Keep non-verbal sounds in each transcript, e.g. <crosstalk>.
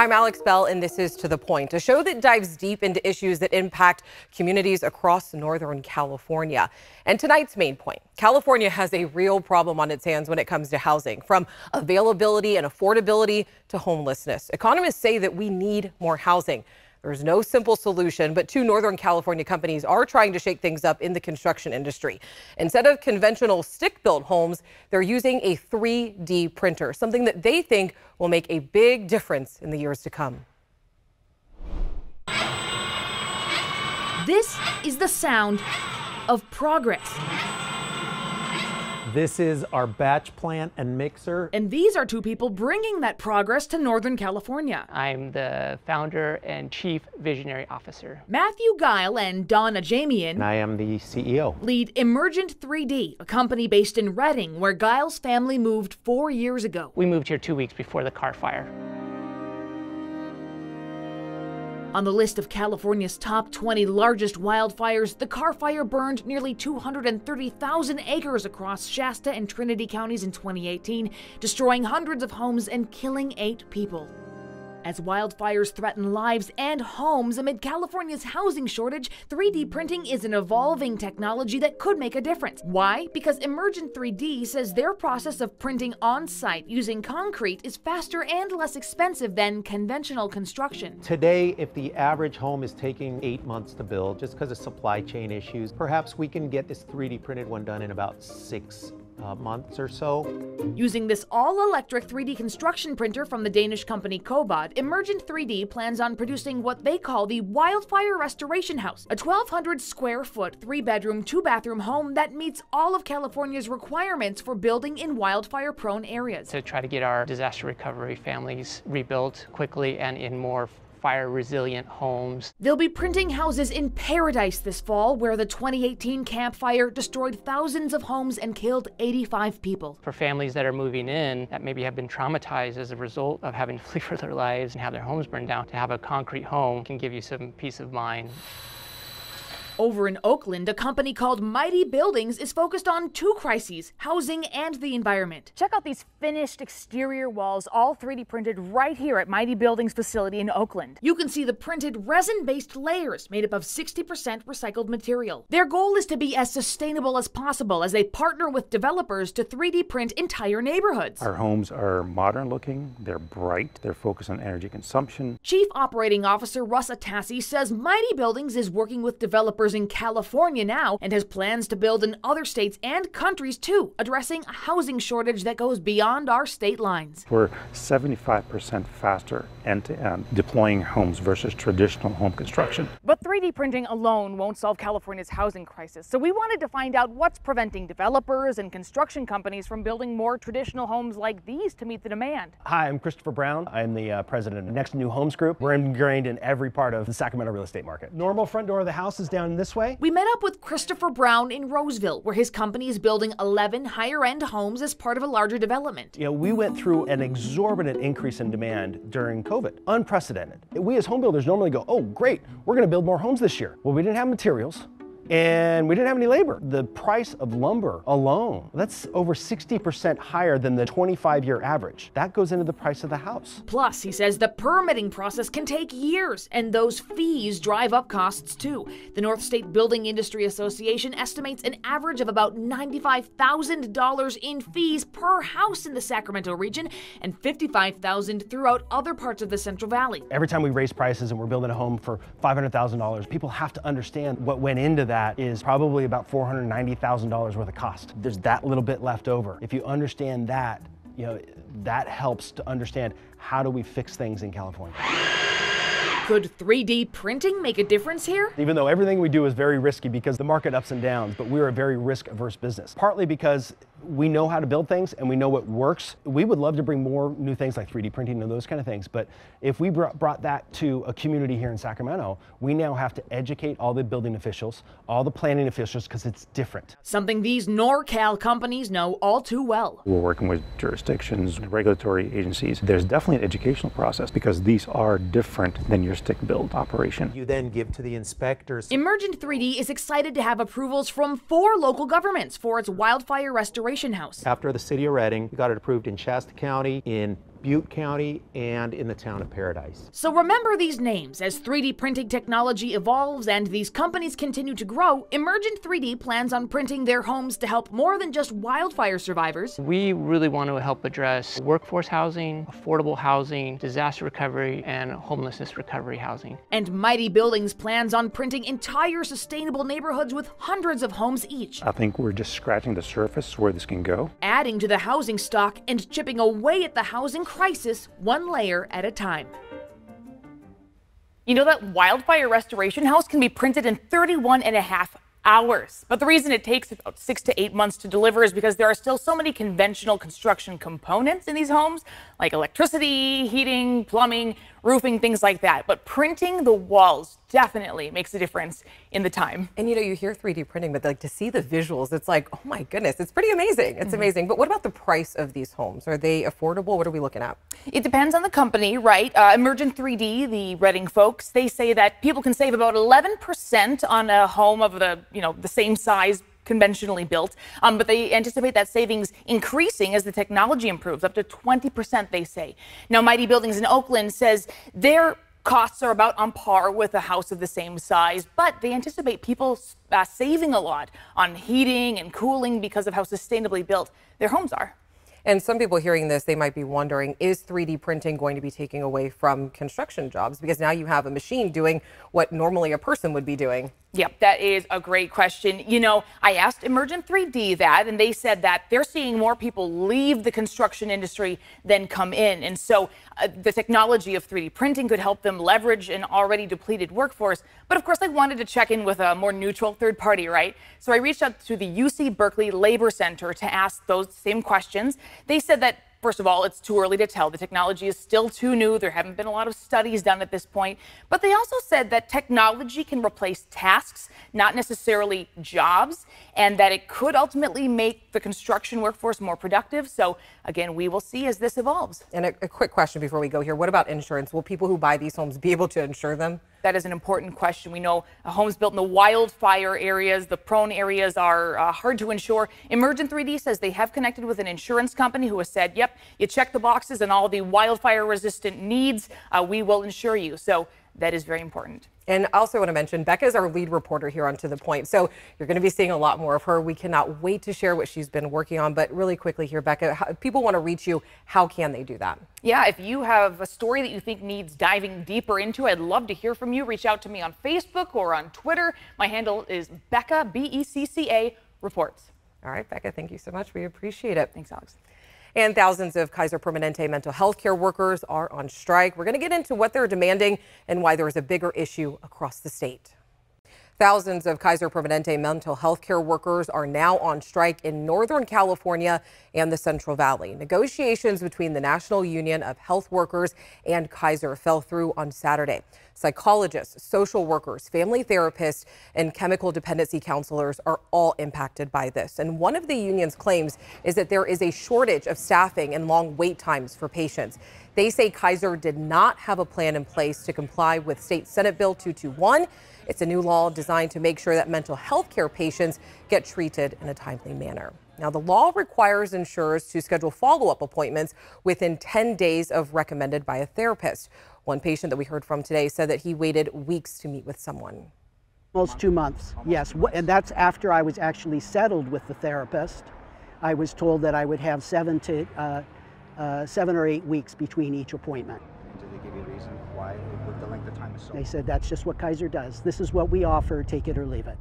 I'm Alex Bell, and this is To the Point, a show that dives deep into issues that impact communities across Northern California. And tonight's main point California has a real problem on its hands when it comes to housing, from availability and affordability to homelessness. Economists say that we need more housing. There's no simple solution, but two Northern California companies are trying to shake things up in the construction industry. Instead of conventional stick built homes, they're using a 3D printer, something that they think will make a big difference in the years to come. This is the sound of progress. This is our batch plant and mixer. And these are two people bringing that progress to Northern California. I'm the founder and chief visionary officer. Matthew Guile and Donna Jamian. And I am the CEO. Lead Emergent 3D, a company based in Redding where Guile's family moved four years ago. We moved here two weeks before the Carr fire. On the list of California's top 20 largest wildfires, the Carr Fire burned nearly 230,000 acres across Shasta and Trinity counties in 2018, destroying hundreds of homes and killing eight people. As wildfires threaten lives and homes amid California's housing shortage, 3D printing is an evolving technology that could make a difference. Why? Because Emergent 3D says their process of printing on site using concrete is faster and less expensive than conventional construction. Today, if the average home is taking eight months to build just because of supply chain issues, perhaps we can get this 3D printed one done in about six uh, months or so. Using this all electric 3D construction printer from the Danish company Cobod, Emergent 3D plans on producing what they call the Wildfire Restoration House, a 1,200 square foot, three bedroom, two bathroom home that meets all of California's requirements for building in wildfire prone areas. To try to get our disaster recovery families rebuilt quickly and in more fire resilient homes. They'll be printing houses in Paradise this fall, where the 2018 Camp Fire destroyed thousands of homes and killed 85 people. For families that are moving in that maybe have been traumatized as a result of having to <laughs> flee for their lives and have their homes burned down, to have a concrete home can give you some peace of mind. Over in Oakland, a company called Mighty Buildings is focused on two crises housing and the environment. Check out these finished exterior walls, all 3D printed right here at Mighty Buildings facility in Oakland. You can see the printed resin based layers made up of 60% recycled material. Their goal is to be as sustainable as possible as they partner with developers to 3D print entire neighborhoods. Our homes are modern looking, they're bright, they're focused on energy consumption. Chief Operating Officer Russ Atassi says Mighty Buildings is working with developers in California now and has plans to build in other states and countries too, addressing a housing shortage that goes beyond our state lines. We're 75% faster end to end deploying homes versus traditional home construction. But 3D printing alone won't solve California's housing crisis. So we wanted to find out what's preventing developers and construction companies from building more traditional homes like these to meet the demand. Hi, I'm Christopher Brown. I'm the uh, president of Next New Homes Group. We're ingrained in every part of the Sacramento real estate market. Normal front door of the house is down this way. We met up with Christopher Brown in Roseville, where his company is building 11 higher end homes as part of a larger development. You know, we went through an exorbitant increase in demand during COVID, unprecedented. We as home builders normally go, oh, great, we're going to build more homes this year. Well, we didn't have materials and we didn't have any labor. The price of lumber alone, that's over 60% higher than the 25 year average. That goes into the price of the house. Plus, he says the permitting process can take years, and those fees drive up costs too. The North State Building Industry Association estimates an average of about $95,000 in fees per house in the Sacramento region and $55,000 throughout other parts of the Central Valley. Every time we raise prices and we're building a home for $500,000, people have to understand what went into that that is probably about $490,000 worth of cost. There's that little bit left over. If you understand that, you know, that helps to understand how do we fix things in California. Could 3D printing make a difference here? Even though everything we do is very risky because the market ups and downs, but we're a very risk averse business. Partly because we know how to build things and we know what works. We would love to bring more new things like 3D printing and those kind of things, but if we brought that to a community here in Sacramento, we now have to educate all the building officials, all the planning officials, because it's different. Something these NorCal companies know all too well. We're working with jurisdictions, regulatory agencies. There's definitely an educational process because these are different than your stick build operation. You then give to the inspectors. Emergent 3D is excited to have approvals from four local governments for its wildfire restoration House. After the city of Redding, we got it approved in Shasta County, in Butte County, and in the town of Paradise. So remember these names as 3D printing technology evolves and these companies continue to grow. Emergent 3D plans on printing their homes to help more than just wildfire survivors. We really want to help address workforce housing, affordable housing, disaster recovery, and homelessness recovery housing. And Mighty Buildings plans on printing entire sustainable neighborhoods with hundreds of homes each. I think we're just scratching the surface where this can go. Adding to the housing stock and chipping away at the housing crisis one layer at a time. You know that wildfire restoration house can be printed in 31 and a half hours. But the reason it takes about six to eight months to deliver is because there are still so many conventional construction components in these homes, like electricity, heating, plumbing, roofing, things like that. But printing the walls definitely makes a difference in the time. And you know, you hear 3D printing, but like to see the visuals, it's like, oh my goodness, it's pretty amazing. It's mm -hmm. amazing. But what about the price of these homes? Are they affordable? What are we looking at? It depends on the company, right? Uh, Emergent 3D, the Redding folks, they say that people can save about 11% on a home of the, you know, the same size conventionally built, um, but they anticipate that savings increasing as the technology improves, up to 20%, they say. Now, Mighty Buildings in Oakland says their costs are about on par with a house of the same size, but they anticipate people uh, saving a lot on heating and cooling because of how sustainably built their homes are. And some people hearing this, they might be wondering, is 3D printing going to be taking away from construction jobs? Because now you have a machine doing what normally a person would be doing. Yep, that is a great question. You know, I asked Emergent 3D that, and they said that they're seeing more people leave the construction industry than come in. And so uh, the technology of 3D printing could help them leverage an already depleted workforce. But of course, I wanted to check in with a more neutral third party, right? So I reached out to the UC Berkeley Labor Center to ask those same questions. They said that First of all, it's too early to tell. The technology is still too new. There haven't been a lot of studies done at this point. But they also said that technology can replace tasks, not necessarily jobs, and that it could ultimately make the construction workforce more productive. So, again, we will see as this evolves. And a, a quick question before we go here what about insurance? Will people who buy these homes be able to insure them? That is an important question. We know homes built in the wildfire areas, the prone areas are uh, hard to insure. Emergent 3D says they have connected with an insurance company who has said, yep, you check the boxes and all the wildfire resistant needs, uh, we will insure you. So that is very important. And I also want to mention Becca is our lead reporter here on To the Point. So you're going to be seeing a lot more of her. We cannot wait to share what she's been working on. But really quickly here, Becca, how, people want to reach you, how can they do that? Yeah, if you have a story that you think needs diving deeper into, I'd love to hear from you. Reach out to me on Facebook or on Twitter. My handle is Becca, B E C C A, reports. All right, Becca, thank you so much. We appreciate it. Thanks, Alex. And thousands of Kaiser Permanente mental health care workers are on strike. We're going to get into what they're demanding and why there is a bigger issue across the state. Thousands of Kaiser Permanente mental health care workers are now on strike in Northern California and the Central Valley. Negotiations between the National Union of Health Workers and Kaiser fell through on Saturday. Psychologists, social workers, family therapists, and chemical dependency counselors are all impacted by this. And one of the union's claims is that there is a shortage of staffing and long wait times for patients. They say Kaiser did not have a plan in place to comply with State Senate Bill 221 it's a new law designed to make sure that mental health care patients get treated in a timely manner. Now, the law requires insurers to schedule follow up appointments within 10 days of recommended by a therapist. One patient that we heard from today said that he waited weeks to meet with someone. Almost two months, yes. And that's after I was actually settled with the therapist. I was told that I would have seven to uh, uh, seven or eight weeks between each appointment. And did they give you a reason why the length of time is so? They said that's just what Kaiser does. This is what we offer, take it or leave it.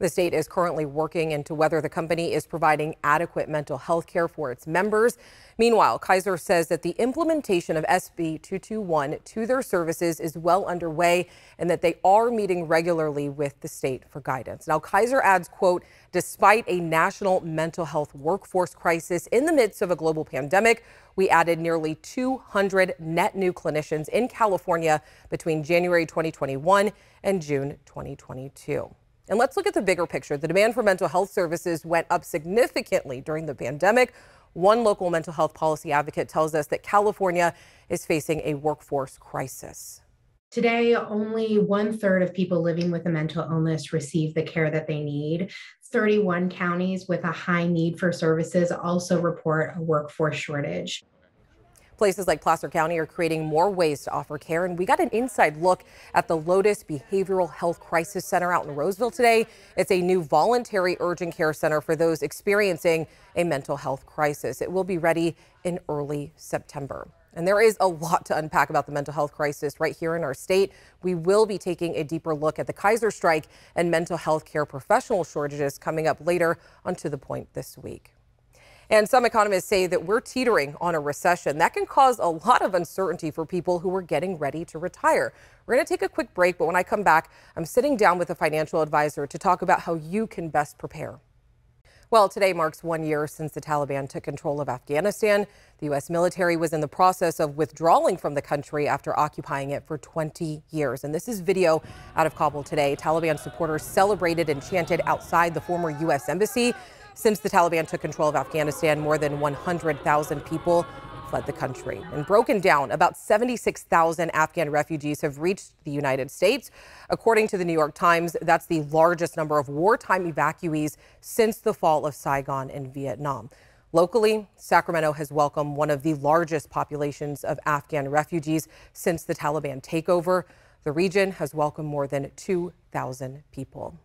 The state is currently working into whether the company is providing adequate mental health care for its members. Meanwhile, Kaiser says that the implementation of SB 221 to their services is well underway and that they are meeting regularly with the state for guidance. Now, Kaiser adds, quote, despite a national mental health workforce crisis in the midst of a global pandemic, we added nearly 200 net new clinicians in California between January 2021 and June 2022. And let's look at the bigger picture. The demand for mental health services went up significantly during the pandemic. One local mental health policy advocate tells us that California is facing a workforce crisis. Today, only one third of people living with a mental illness receive the care that they need. 31 counties with a high need for services also report a workforce shortage. Places like Placer County are creating more ways to offer care, and we got an inside look at the Lotus Behavioral Health Crisis Center out in Roseville today. It's a new voluntary urgent care center for those experiencing a mental health crisis. It will be ready in early September. And there is a lot to unpack about the mental health crisis right here in our state. We will be taking a deeper look at the Kaiser strike and mental health care professional shortages coming up later on To the Point this week. And some economists say that we're teetering on a recession. That can cause a lot of uncertainty for people who are getting ready to retire. We're going to take a quick break, but when I come back, I'm sitting down with a financial advisor to talk about how you can best prepare. Well, today marks one year since the Taliban took control of Afghanistan. The U.S. military was in the process of withdrawing from the country after occupying it for 20 years. And this is video out of Kabul today. Taliban supporters celebrated and chanted outside the former U.S. embassy. Since the Taliban took control of Afghanistan, more than 100,000 people fled the country. And broken down, about 76,000 Afghan refugees have reached the United States. According to the New York Times, that's the largest number of wartime evacuees since the fall of Saigon in Vietnam. Locally, Sacramento has welcomed one of the largest populations of Afghan refugees since the Taliban takeover. The region has welcomed more than 2,000 people.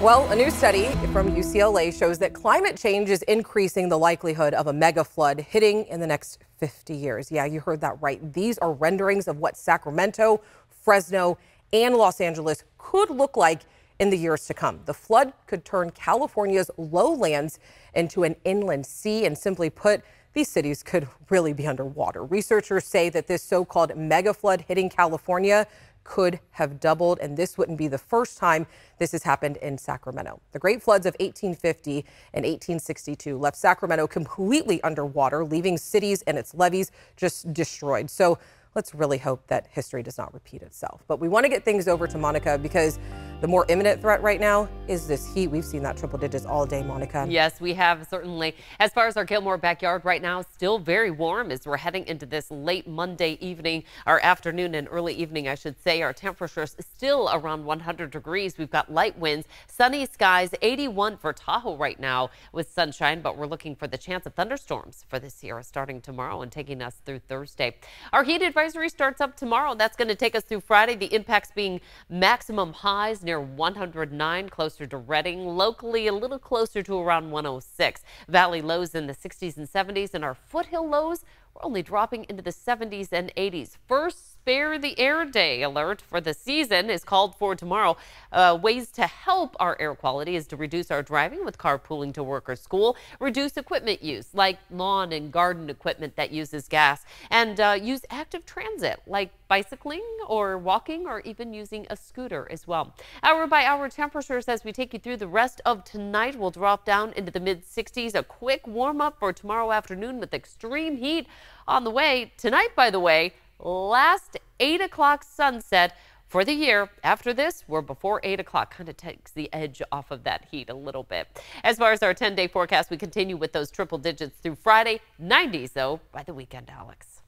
Well, a new study from UCLA shows that climate change is increasing the likelihood of a mega flood hitting in the next 50 years. Yeah, you heard that right. These are renderings of what Sacramento, Fresno, and Los Angeles could look like in the years to come. The flood could turn California's lowlands into an inland sea, and simply put, these cities could really be underwater. Researchers say that this so called mega flood hitting California could have doubled, and this wouldn't be the first time this has happened in Sacramento. The Great Floods of 1850 and 1862 left Sacramento completely underwater, leaving cities and its levees just destroyed. So let's really hope that history does not repeat itself. But we want to get things over to Monica because the more imminent threat right now is this heat. We've seen that triple digits all day, Monica. Yes, we have certainly. As far as our Gilmore backyard right now, still very warm as we're heading into this late Monday evening, our afternoon and early evening, I should say. Our temperatures still around 100 degrees. We've got light winds, sunny skies, 81 for Tahoe right now with sunshine, but we're looking for the chance of thunderstorms for this year starting tomorrow and taking us through Thursday. Our heat advisory starts up tomorrow. That's going to take us through Friday. The impacts being maximum highs near 109, closer to Redding. Locally, a little closer to around 106. Valley lows in the 60s and 70s, and our foothill lows we're only dropping into the 70s and 80s. First Spare the Air Day alert for the season is called for tomorrow. Uh, ways to help our air quality is to reduce our driving with carpooling to work or school, reduce equipment use like lawn and garden equipment that uses gas, and uh, use active transit like bicycling or walking or even using a scooter as well. Hour by hour temperatures as we take you through the rest of tonight will drop down into the mid 60s. A quick warm up for tomorrow afternoon with extreme heat on the way. Tonight, by the way, last 8 o'clock sunset for the year. After this, we're before 8 o'clock. Kind of takes the edge off of that heat a little bit. As far as our 10 day forecast, we continue with those triple digits through Friday. 90s, though, by the weekend, Alex.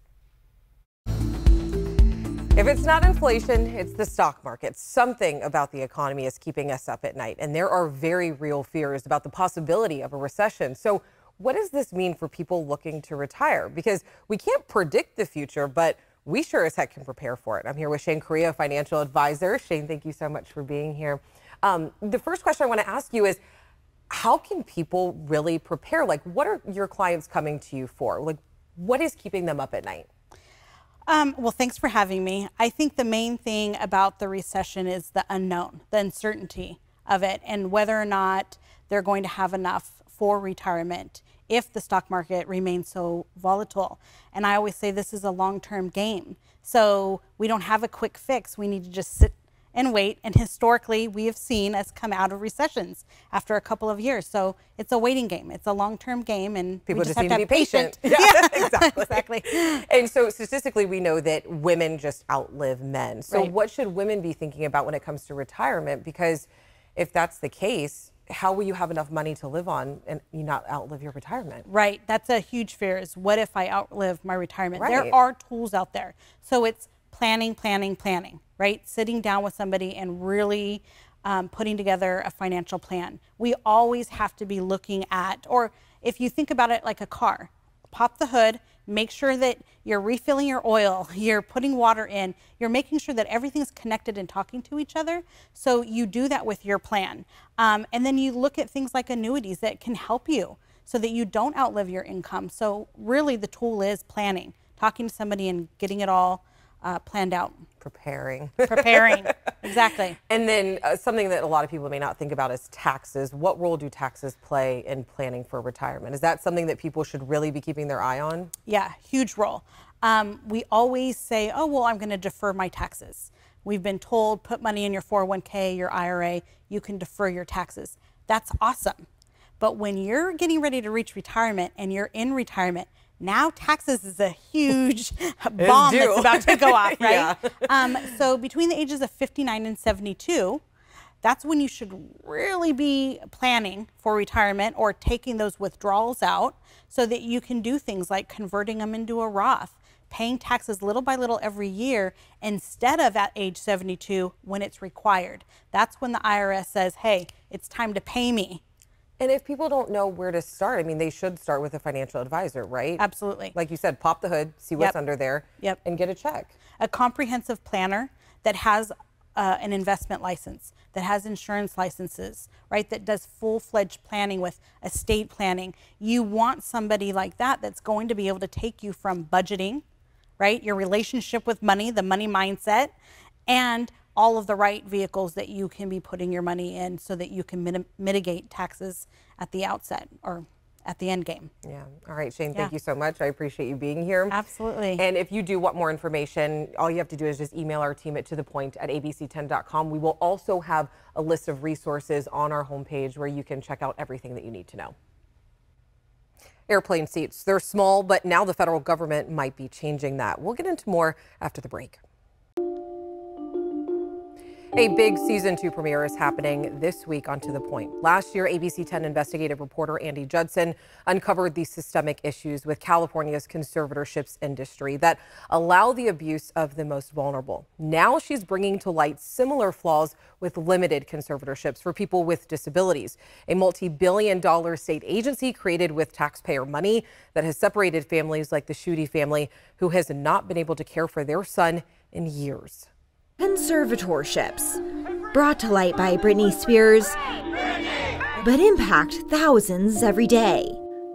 If it's not inflation, it's the stock market. Something about the economy is keeping us up at night, and there are very real fears about the possibility of a recession. So, what does this mean for people looking to retire? Because we can't predict the future, but we sure as heck can prepare for it. I'm here with Shane Correia, financial advisor. Shane, thank you so much for being here. Um, the first question I want to ask you is how can people really prepare? Like, what are your clients coming to you for? Like, what is keeping them up at night? Um, well, thanks for having me. I think the main thing about the recession is the unknown, the uncertainty of it, and whether or not they're going to have enough for retirement if the stock market remains so volatile. And I always say this is a long term game. So we don't have a quick fix. We need to just sit and wait. And historically, we have seen us come out of recessions after a couple of years. So it's a waiting game. It's a long-term game, and people just, just have need to, to be patient. patient. <laughs> Yeah, <laughs> <laughs> exactly. exactly. And so statistically, we know that women just outlive men. So Right. what should women be thinking about when it comes to retirement? Because if that's the case, how will you have enough money to live on and you not outlive your retirement? Right. That's a huge fear is what if I outlive my retirement? Right. There are tools out there. So it's planning, planning, planning, right? Sitting down with somebody and really um, putting together a financial plan. We always have to be looking at, or if you think about it like a car, pop the hood, make sure that you're refilling your oil, <laughs> you're putting water in, you're making sure that everything's connected and talking to each other. So you do that with your plan. Um, and then you look at things like annuities that can help you so that you don't outlive your income. So really the tool is planning, talking to somebody and getting it all uh, planned out. Preparing. <laughs> Preparing, exactly. And then uh, something that a lot of people may not think about is taxes. What role do taxes play in planning for retirement? Is that something that people should really be keeping their eye on? Yeah, huge role. Um, we always say, oh, well, I'm going to defer my taxes. We've been told put money in your 401k, your IRA, you can defer your taxes. That's awesome. But when you're getting ready to reach retirement and you're in retirement, now taxes is a huge <laughs> <laughs> bomb that's about to go off, <laughs> right? yeah. um, so between the ages of 59 and 72, that's when you should really be planning for retirement or taking those withdrawals out so that you can do things like converting them into a Roth, paying taxes little by little every year instead of at age 72 when it's required. That's when the IRS says, hey, it's time to pay me and if people don't know where to start, I mean, they should start with a financial advisor, right? Absolutely. Like you said, pop the hood, see what's yep. under there, yep. and get a check. A comprehensive planner that has uh, an investment license, that has insurance licenses, right? That does full fledged planning with estate planning. You want somebody like that that's going to be able to take you from budgeting, right? Your relationship with money, the money mindset, and all of the right vehicles that you can be putting your money in so that you can mit mitigate taxes at the outset or at the end game. Yeah. All right, Shane, yeah. thank you so much. I appreciate you being here. Absolutely. And if you do want more information, all you have to do is just email our team at to the point at abc10.com. We will also have a list of resources on our homepage where you can check out everything that you need to know. Airplane seats, they're small, but now the federal government might be changing that. We'll get into more after the break. A big season two premiere is happening this week on To the Point. Last year, ABC 10 investigative reporter Andie Judson uncovered the systemic issues with California's conservatorships industry that allow the abuse of the most vulnerable. Now she's bringing to light similar flaws with limited conservatorships for people with disabilities, a multi billion dollar state agency created with taxpayer money that has separated families like the Schuette family, who has not been able to care for their son in years. Conservatorships, brought to light by Britney Spears, but impact thousands every day.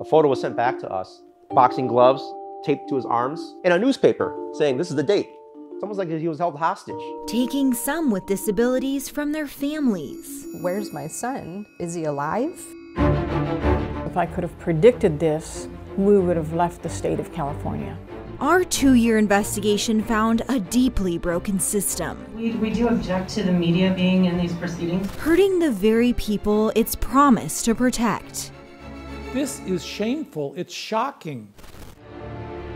A photo was sent back to us, boxing gloves taped to his arms, and a newspaper saying this is the date. It's almost like he was held hostage. Taking some with disabilities from their families. Where's my son? Is he alive? If I could have predicted this, we would have left the state of California. Our two year investigation found a deeply broken system. We, we do object to the media being in these proceedings, hurting the very people it's promised to protect. This is shameful. It's shocking.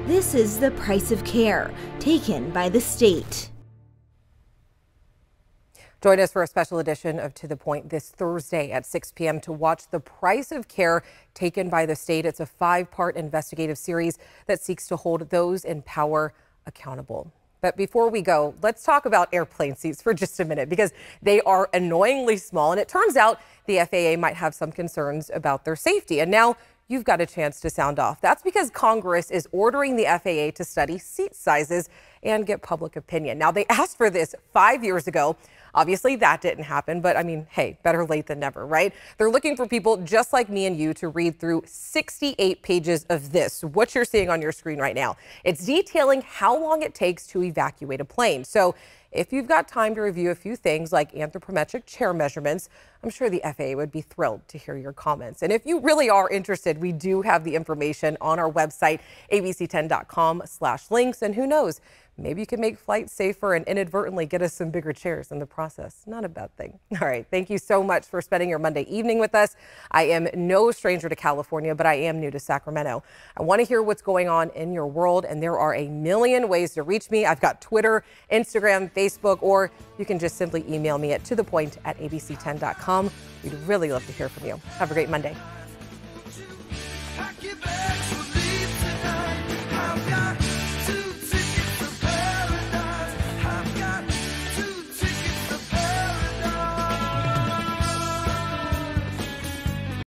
This is the price of care taken by the state. Join us for a special edition of To the Point this Thursday at 6 p.m. to watch The Price of Care taken by the state. It's a five part investigative series that seeks to hold those in power accountable. But before we go, let's talk about airplane seats for just a minute because they are annoyingly small. And it turns out the FAA might have some concerns about their safety. And now you've got a chance to sound off. That's because Congress is ordering the FAA to study seat sizes and get public opinion. Now, they asked for this five years ago. Obviously, that didn't happen, but I mean, hey, better late than never, right? They're looking for people just like me and you to read through 68 pages of this, what you're seeing on your screen right now. It's detailing how long it takes to evacuate a plane. So if you've got time to review a few things like anthropometric chair measurements, I'm sure the FAA would be thrilled to hear your comments. And if you really are interested, we do have the information on our website, abc10.com slash links. And who knows, Maybe you can make flights safer and inadvertently get us some bigger chairs in the process. Not a bad thing. <laughs> All right. Thank you so much for spending your Monday evening with us. I am no stranger to California, but I am new to Sacramento. I want to hear what's going on in your world, and there are a million ways to reach me. I've got Twitter, Instagram, Facebook, or you can just simply email me at to the point at abc10.com. We'd really love to hear from you. Have a great Monday.